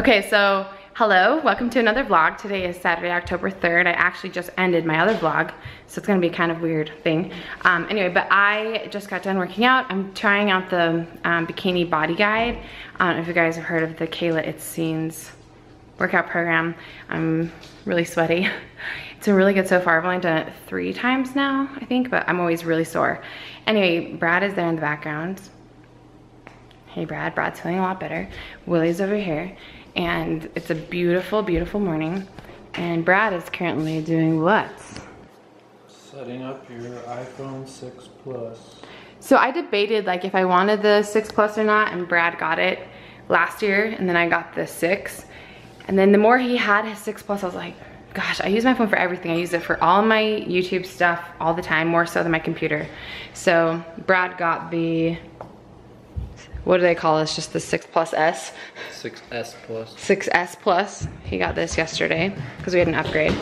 Okay, so hello, welcome to another vlog. Today is Saturday, October 3rd. I actually just ended my other vlog, so it's gonna be kind of weird thing. Um, anyway, but I just got done working out. I'm trying out the um, Bikini Body Guide. If you guys have heard of the Kayla Itsines workout program. I'm really sweaty. It's been really good so far. I've only done it three times now, I think, but I'm always really sore. Anyway, Brad is there in the background. Hey Brad, Brad's feeling a lot better. Willie's over here and it's a beautiful, beautiful morning. And Brad is currently doing what? Setting up your iPhone 6 Plus. So I debated like if I wanted the 6 Plus or not, and Brad got it last year, and then I got the 6. And then the more he had his 6 Plus, I was like, gosh, I use my phone for everything. I use it for all my YouTube stuff all the time, more so than my computer. So Brad got the what do they call this? Just the 6 Plus S? 6S Plus. 6S Plus. He got this yesterday because we had an upgrade.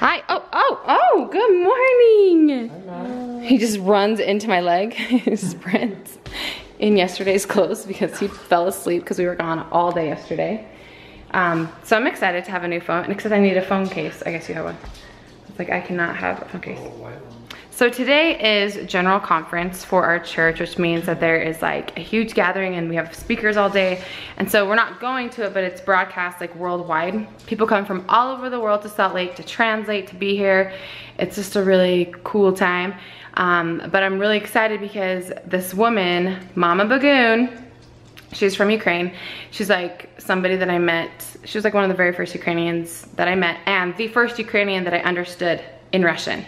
Hi. Oh, oh, oh, good morning. Hi, he just runs into my leg. he sprints in yesterday's clothes because he fell asleep because we were gone all day yesterday. Um, so I'm excited to have a new phone, except I need a phone case. I guess you have one. It's like I cannot have a phone case. Oh, so today is general conference for our church, which means that there is like a huge gathering and we have speakers all day. And so we're not going to it, but it's broadcast like worldwide. People come from all over the world to Salt Lake to translate, to be here. It's just a really cool time. Um, but I'm really excited because this woman, Mama Bagoon, she's from Ukraine. She's like somebody that I met. She was like one of the very first Ukrainians that I met and the first Ukrainian that I understood in Russian.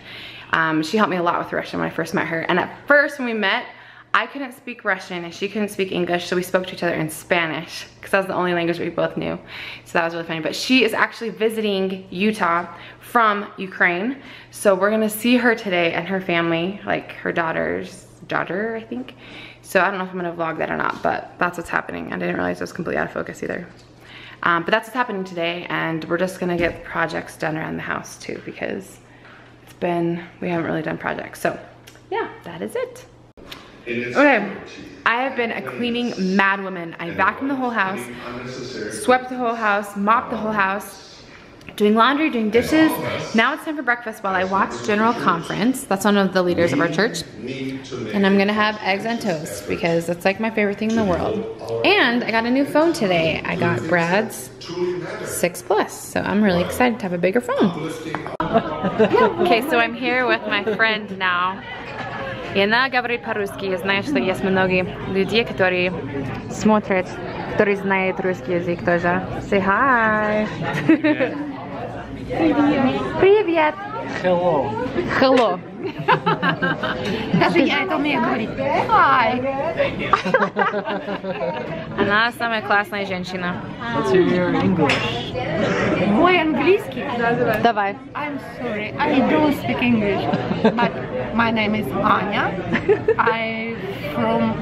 Um, she helped me a lot with Russian when I first met her. And at first when we met, I couldn't speak Russian and she couldn't speak English, so we spoke to each other in Spanish because that was the only language we both knew. So that was really funny. But she is actually visiting Utah from Ukraine. So we're gonna see her today and her family, like her daughter's daughter, I think. So I don't know if I'm gonna vlog that or not, but that's what's happening. I didn't realize it was completely out of focus either. Um, but that's what's happening today and we're just gonna get projects done around the house too because been, we haven't really done projects. So yeah, that is it. Okay, I have been a cleaning madwoman. I vacuumed the whole house, swept the whole house, mopped the whole house, doing laundry, doing dishes. Now it's time for breakfast while I watch General Conference. That's one of the leaders of our church. And I'm gonna have eggs and toast because it's like my favorite thing in the world. And I got a new phone today. I got Brad's 6 Plus. So I'm really excited to have a bigger phone. okay, so I'm here with my friend now. И она говорит по-русски. Я знаю, что есть многие люди, которые смотрят, которые знают русский язык тоже. Say hi. Привет. Hello. Hello. Даже я это умею говорить. Hi. Она самая классная женщина. Hear your English. Мой английский. Давай. I'm sorry, I don't speak English, but my name is Anya. I from.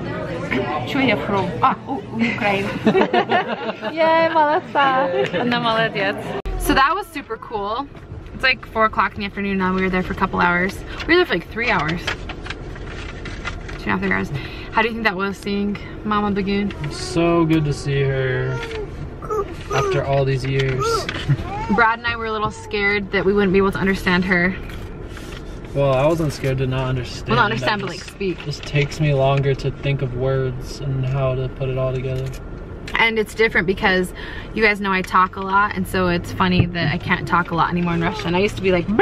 Что я from? А, Ukraine. Yay, молодца. Она молодец. So that was super cool. It's like four o'clock in the afternoon now. We were there for a couple hours. We were there for like three hours. Two and a half, three hours. How do you think that was seeing Mama Bagoon? So good to see her after all these years. Brad and I were a little scared that we wouldn't be able to understand her. Well, I wasn't scared to not understand. Well, not understand, but just, like speak. Just takes me longer to think of words and how to put it all together. And it's different because you guys know I talk a lot, and so it's funny that I can't talk a lot anymore in Russian. I used to be like,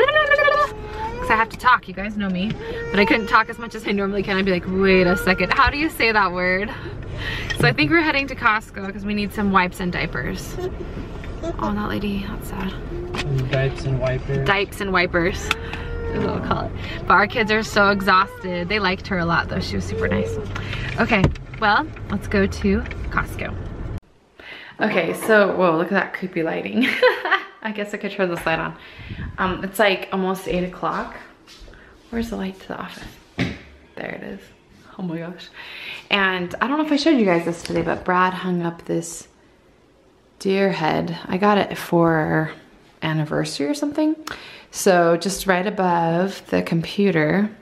because I have to talk, you guys know me, but I couldn't talk as much as I normally can. I'd be like, wait a second, how do you say that word? So I think we're heading to Costco because we need some wipes and diapers. Oh, that lady, that's sad. And dipes and wipers. Dipes and wipers is what we'll call it. But our kids are so exhausted. They liked her a lot though. She was super nice. Okay, well, let's go to Costco. Okay, so, whoa, look at that creepy lighting. I guess I could turn this light on. Um, it's like almost eight o'clock. Where's the light to the office? There it is. Oh my gosh. And I don't know if I showed you guys this today, but Brad hung up this deer head. I got it for anniversary or something. So just right above the computer,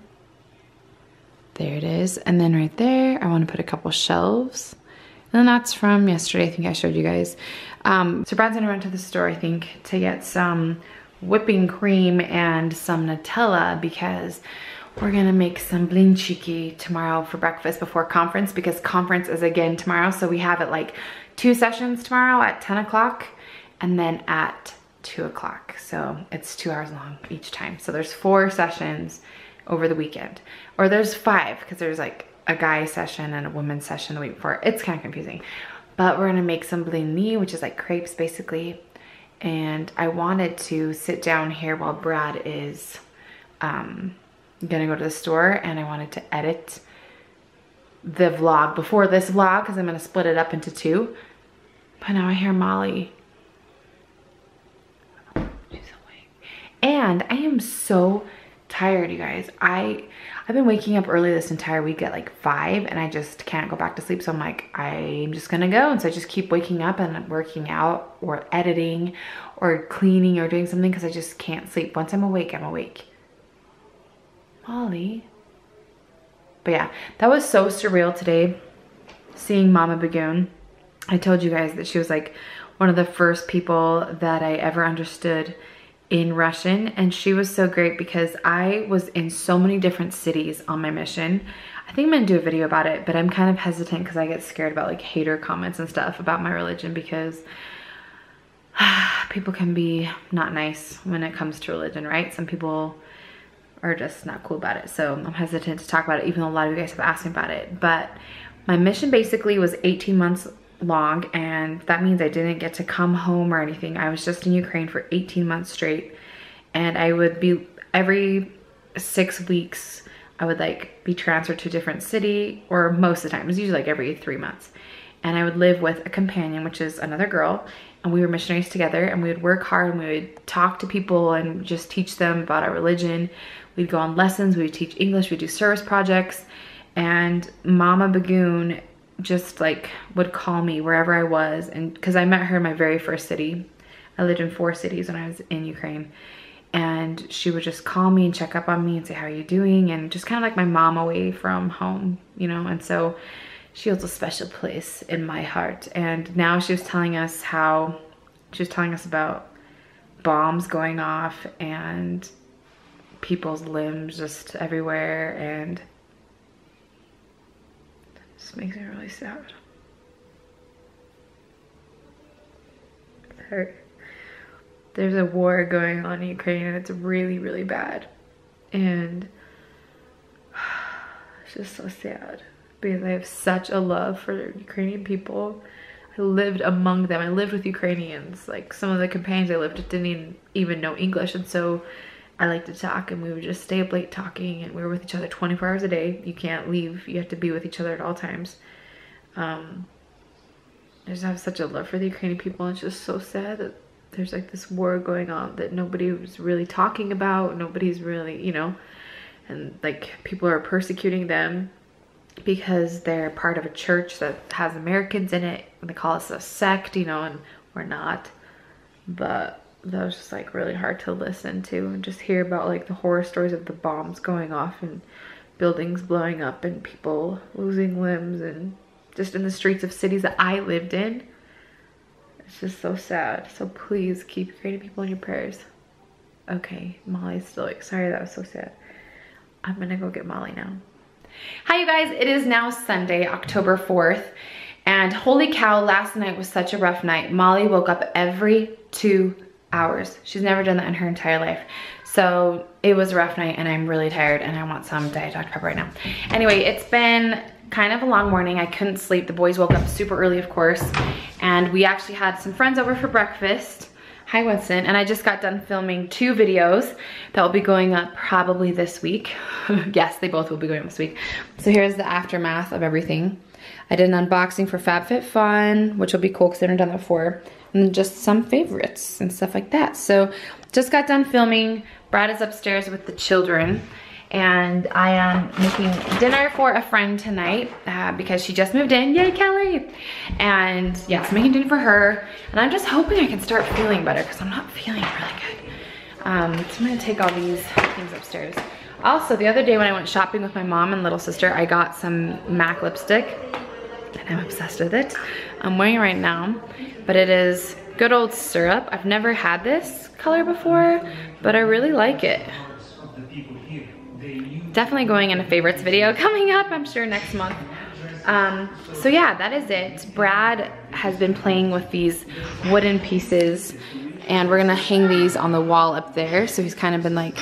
there it is. And then right there, I wanna put a couple shelves And that's from yesterday, I think I showed you guys. Um, so Brad's gonna run to the store, I think, to get some whipping cream and some Nutella because we're gonna make some blinchiki tomorrow for breakfast before conference because conference is again tomorrow. So we have it like two sessions tomorrow at 10 o'clock and then at two o'clock. So it's two hours long each time. So there's four sessions over the weekend. Or there's five because there's like a guy session and a women's session the week before. It's kind of confusing. But we're gonna make some blini, which is like crepes basically. And I wanted to sit down here while Brad is um, gonna go to the store and I wanted to edit the vlog before this vlog because I'm gonna split it up into two. But now I hear Molly. She's awake. And I am so tired, you guys. I I've been waking up early this entire week at like five and I just can't go back to sleep. So I'm like, I'm just gonna go. And so I just keep waking up and working out or editing or cleaning or doing something because I just can't sleep. Once I'm awake, I'm awake. Molly. But yeah, that was so surreal today, seeing Mama Bagoon. I told you guys that she was like one of the first people that I ever understood in Russian and she was so great because I was in so many different cities on my mission. I think I'm gonna do a video about it, but I'm kind of hesitant because I get scared about like hater comments and stuff about my religion because people can be not nice when it comes to religion, right? Some people are just not cool about it. So I'm hesitant to talk about it, even though a lot of you guys have asked me about it. But my mission basically was 18 months long, and that means I didn't get to come home or anything. I was just in Ukraine for 18 months straight, and I would be every six weeks. I would like be transferred to a different city, or most of the time, it was usually like every three months. And I would live with a companion, which is another girl, and we were missionaries together and we would work hard and we would talk to people and just teach them about our religion. We'd go on lessons, we would teach English, we'd do service projects. And Mama Bagoon just like would call me wherever I was. And because I met her in my very first city. I lived in four cities when I was in Ukraine. And she would just call me and check up on me and say, how are you doing? And just kind of like my mom away from home, you know? And so she holds a special place in my heart. And now she was telling us how, she was telling us about bombs going off and people's limbs just everywhere and just makes me really sad. There's a war going on in Ukraine and it's really, really bad. And it's just so sad because I have such a love for Ukrainian people. I lived among them. I lived with Ukrainians. Like some of the companions I lived with didn't even know English. And so I like to talk and we would just stay up late talking and we were with each other 24 hours a day. You can't leave. You have to be with each other at all times. Um, I just have such a love for the Ukrainian people. It's just so sad that there's like this war going on that nobody was really talking about. Nobody's really, you know, and like people are persecuting them because they're part of a church that has Americans in it. And they call us a sect, you know, and we're not. But that was just like really hard to listen to and just hear about like the horror stories of the bombs going off and buildings blowing up and people losing limbs and just in the streets of cities that I lived in. It's just so sad. So please keep creating people in your prayers. Okay, Molly's still like, sorry, that was so sad. I'm gonna go get Molly now. Hi you guys, it is now Sunday, October 4th, and holy cow, last night was such a rough night. Molly woke up every two hours. She's never done that in her entire life. So it was a rough night and I'm really tired and I want some Diet Dr. Pepper right now. Anyway, it's been kind of a long morning. I couldn't sleep. The boys woke up super early, of course, and we actually had some friends over for breakfast. Hi Winston, and I just got done filming two videos that will be going up probably this week. yes, they both will be going up this week. So here's the aftermath of everything. I did an unboxing for FabFitFun, which will be cool because I've never done that before. And just some favorites and stuff like that. So just got done filming. Brad is upstairs with the children and I am making dinner for a friend tonight uh, because she just moved in. Yay, Kelly! And yes, making dinner for her. And I'm just hoping I can start feeling better because I'm not feeling really good. Um, so I'm gonna take all these things upstairs. Also, the other day when I went shopping with my mom and little sister, I got some MAC lipstick. And I'm obsessed with it. I'm wearing it right now, but it is good old syrup. I've never had this color before, but I really like it. Definitely going in a favorites video coming up, I'm sure next month. Um, so yeah, that is it. Brad has been playing with these wooden pieces and we're gonna hang these on the wall up there. So he's kind of been like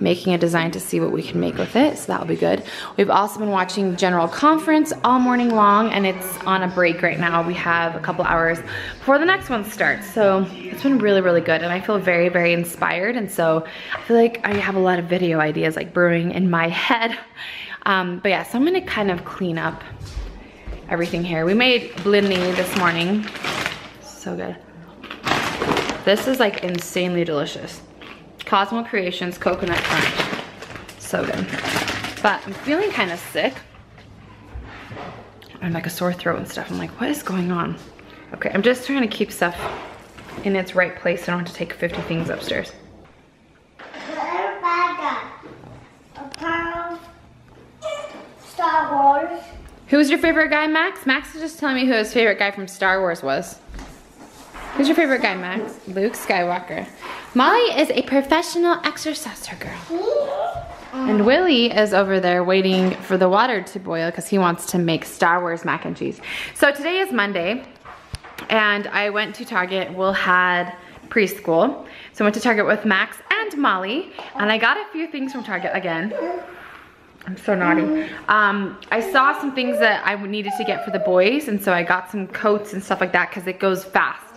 making a design to see what we can make with it, so that'll be good. We've also been watching General Conference all morning long, and it's on a break right now. We have a couple hours before the next one starts, so it's been really, really good, and I feel very, very inspired, and so I feel like I have a lot of video ideas like brewing in my head. Um, but yeah, so I'm gonna kind of clean up everything here. We made blini this morning, so good. This is like insanely delicious. Cosmo Creations Coconut Crunch. So good. But I'm feeling kind of sick. I'm like a sore throat and stuff. I'm like, what is going on? Okay, I'm just trying to keep stuff in its right place. So I don't have to take 50 things upstairs. Star Wars. Who's your favorite guy, Max? Max is just telling me who his favorite guy from Star Wars was. Who's your favorite guy, Max? Luke Skywalker. Molly is a professional exerciser girl. And Willie is over there waiting for the water to boil because he wants to make Star Wars mac and cheese. So today is Monday and I went to Target. Will had preschool. So I went to Target with Max and Molly and I got a few things from Target again. I'm so naughty. Um, I saw some things that I needed to get for the boys and so I got some coats and stuff like that because it goes fast.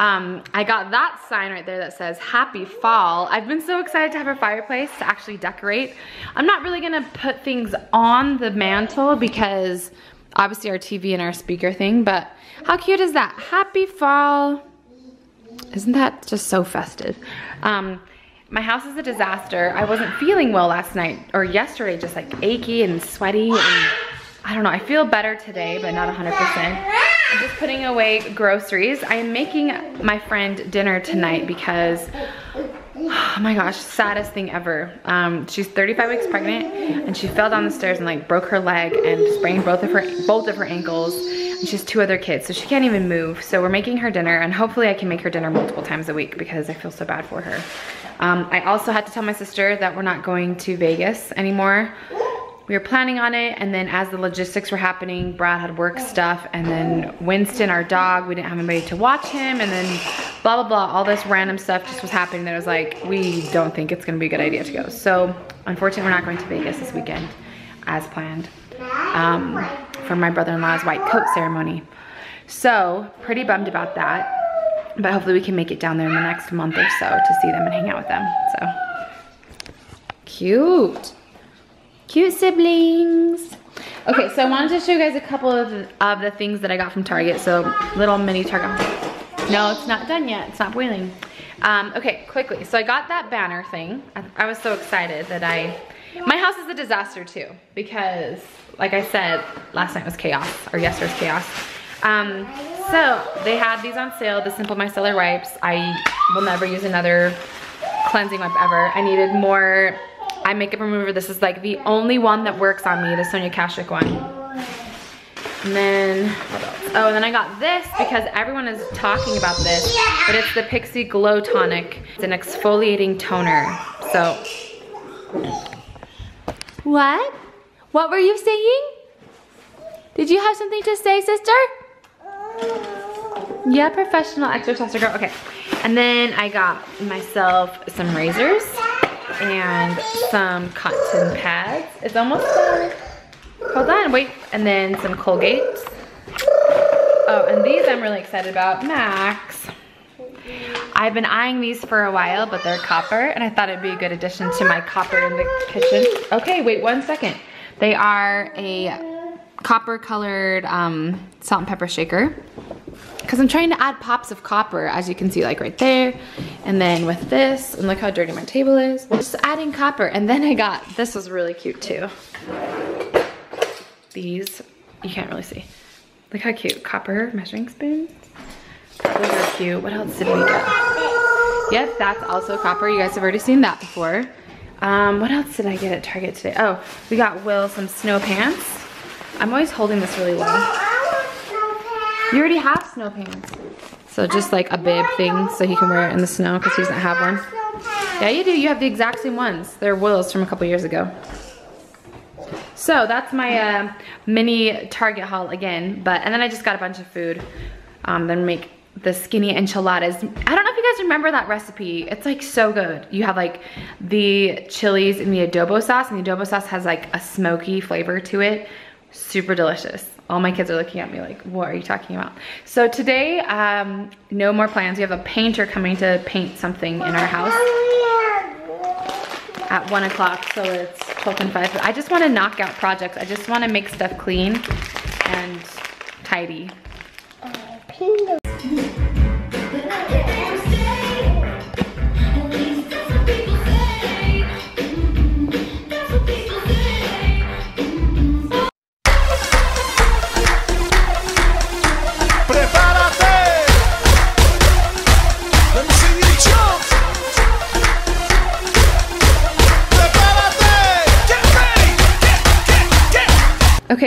Um, I got that sign right there that says happy fall. I've been so excited to have a fireplace to actually decorate. I'm not really gonna put things on the mantle because obviously our TV and our speaker thing, but how cute is that? Happy fall. Isn't that just so festive? Um, my house is a disaster. I wasn't feeling well last night or yesterday, just like achy and sweaty and I don't know, I feel better today, but not 100%. I'm just putting away groceries. I am making my friend dinner tonight because, oh my gosh, saddest thing ever. Um, she's 35 weeks pregnant and she fell down the stairs and like broke her leg and sprained both of her, both of her ankles. And she has two other kids, so she can't even move. So we're making her dinner and hopefully I can make her dinner multiple times a week because I feel so bad for her. Um, I also had to tell my sister that we're not going to Vegas anymore we were planning on it and then as the logistics were happening, Brad had work stuff and then Winston, our dog, we didn't have anybody to watch him and then blah, blah, blah, all this random stuff just was happening that was like, we don't think it's gonna be a good idea to go. So unfortunately, we're not going to Vegas this weekend as planned um, for my brother-in-law's white coat ceremony. So pretty bummed about that, but hopefully we can make it down there in the next month or so to see them and hang out with them, so. Cute. Cute siblings. Okay, so I wanted to show you guys a couple of the, of the things that I got from Target. So little mini Target. No, it's not done yet. It's not boiling. Um, okay, quickly. So I got that banner thing. I, I was so excited that I, my house is a disaster too because like I said, last night was chaos or yesterday's chaos. Um, so they had these on sale, the Simple Micellar Wipes. I will never use another cleansing wipe ever. I needed more eye makeup remover. This is like the only one that works on me, the Sonia Kashuk one. And then. Oh, and then I got this because everyone is talking about this, but it's the Pixi Glow Tonic. It's an exfoliating toner. So, what? What were you saying? Did you have something to say, sister? Yeah, professional exerciser girl. Okay. And then I got myself some razors and some cotton pads. It's almost done. Hold on, wait. And then some Colgate. Oh, and these I'm really excited about. Max. I've been eyeing these for a while, but they're copper, and I thought it'd be a good addition to my copper in the kitchen. Okay, wait one second. They are a copper colored um, salt and pepper shaker because I'm trying to add pops of copper as you can see like right there and then with this and look how dirty my table is. Just adding copper and then I got this was really cute too. These you can't really see. Look how cute copper measuring spoons. Those are cute. What else did we get? Yep that's also copper. You guys have already seen that before. Um, what else did I get at Target today? Oh we got Will some snow pants. I'm always holding this really low You already have snow pants. So just like a bib thing so he can wear it in the snow because he doesn't have one. Yeah, you do. You have the exact same ones. They're Will's from a couple years ago. So that's my uh, mini Target haul again. But And then I just got a bunch of food. Um, then make the skinny enchiladas. I don't know if you guys remember that recipe. It's like so good. You have like the chilies and the adobo sauce and the adobo sauce has like a smoky flavor to it. Super delicious. All my kids are looking at me like, what are you talking about? So today, um, no more plans. We have a painter coming to paint something in our house at one o'clock, so it's 12 and five. I just wanna knock out projects. I just wanna make stuff clean and tidy. Prepárate.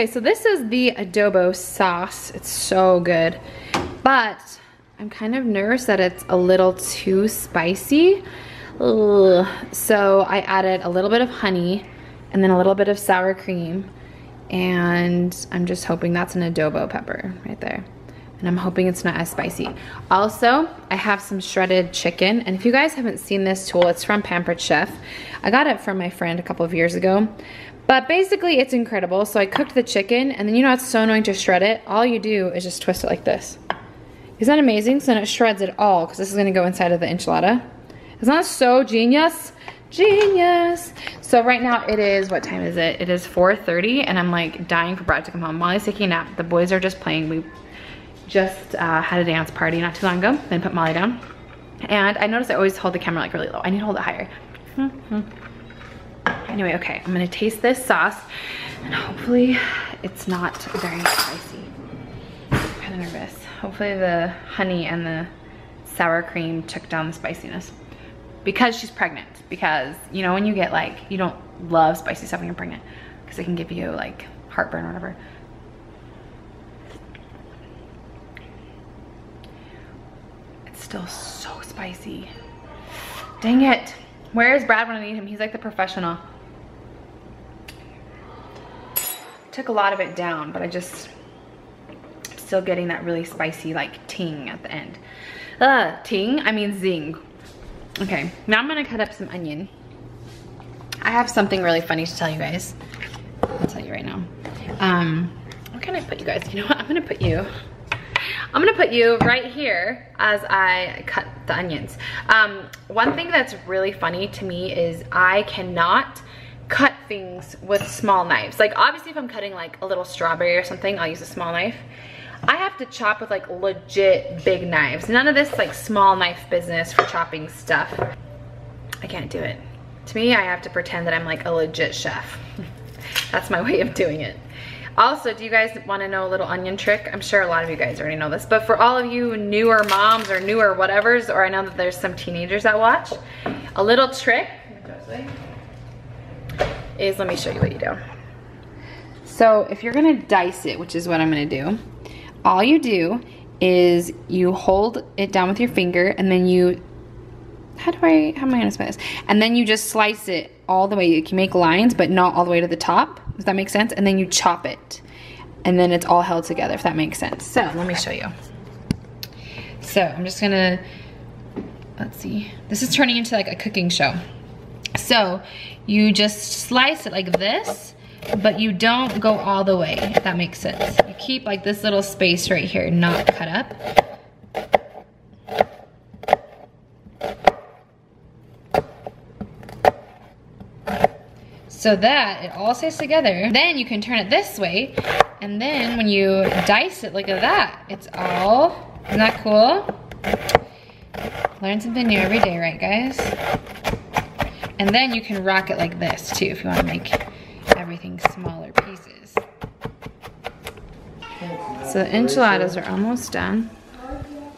Okay, so this is the adobo sauce. It's so good, but I'm kind of nervous that it's a little too spicy. Ugh. So I added a little bit of honey and then a little bit of sour cream. And I'm just hoping that's an adobo pepper right there. And I'm hoping it's not as spicy. Also, I have some shredded chicken. And if you guys haven't seen this tool, it's from Pampered Chef. I got it from my friend a couple of years ago. But basically, it's incredible. So I cooked the chicken, and then you know it's so annoying to shred it? All you do is just twist it like this. Isn't that amazing? So then it shreds it all, because this is gonna go inside of the enchilada. Isn't that so genius? Genius. So right now it is, what time is it? It is 4.30 and I'm like dying for Brad to come home. Molly's taking a nap. The boys are just playing. We just uh, had a dance party not too long ago, then put Molly down. And I notice I always hold the camera like really low. I need to hold it higher. Anyway, okay, I'm gonna taste this sauce and hopefully it's not very spicy. I'm kind of nervous. Hopefully the honey and the sour cream took down the spiciness. Because she's pregnant. Because, you know, when you get like, you don't love spicy stuff when you're pregnant. Because it can give you like heartburn or whatever. It's still so spicy. Dang it. Where is Brad when I need him? He's like the professional. Took a lot of it down, but I just still getting that really spicy like ting at the end. Uh, ting, I mean zing. Okay, now I'm gonna cut up some onion. I have something really funny to tell you guys. I'll tell you right now. Um, where can I put you guys? You know what, I'm gonna put you, I'm gonna put you right here as I cut the onions. Um, one thing that's really funny to me is I cannot cut things with small knives. Like obviously if I'm cutting like a little strawberry or something, I'll use a small knife. I have to chop with like legit big knives. None of this like small knife business for chopping stuff. I can't do it. To me, I have to pretend that I'm like a legit chef. That's my way of doing it. Also, do you guys want to know a little onion trick? I'm sure a lot of you guys already know this, but for all of you newer moms or newer whatevers, or I know that there's some teenagers that watch, a little trick is, let me show you what you do. So if you're gonna dice it, which is what I'm gonna do, all you do is you hold it down with your finger and then you, how do I, how am I gonna spell this? And then you just slice it all the way. You can make lines, but not all the way to the top. Does that make sense? And then you chop it. And then it's all held together, if that makes sense. So let me show you. So I'm just gonna, let's see. This is turning into like a cooking show. So you just slice it like this, but you don't go all the way, if that makes sense. You keep like this little space right here not cut up. So that it all stays together. Then you can turn it this way, and then when you dice it, look at that. It's all, isn't that cool? Learn something new every day, right guys? And then you can rock it like this too if you want to make everything smaller pieces. So the enchiladas are almost done.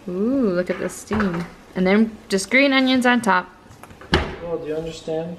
Ooh, look at the steam. And then just green onions on top. Well, do you understand?